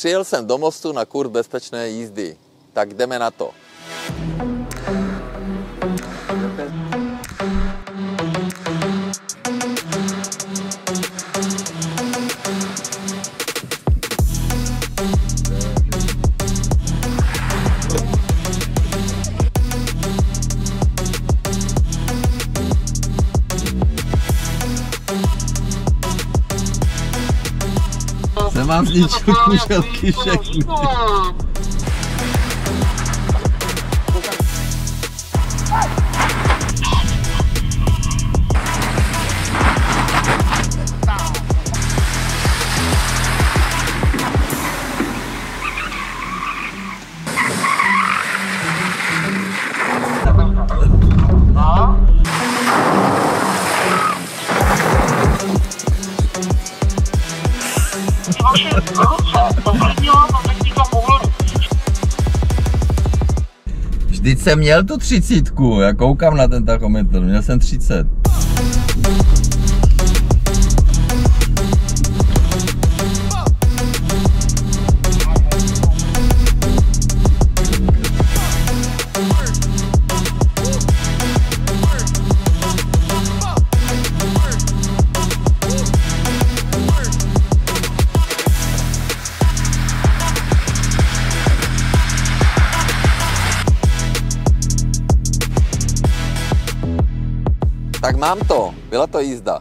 Přijel jsem do Mostu na kurz bezpečné jízdy. Tak jdeme na to. mam nie ciut musiał kiszek. Vždyť jsem měl tu třicítku, já koukám na ten tachometr, měl jsem 30. Tak mám to. Byla to jízda.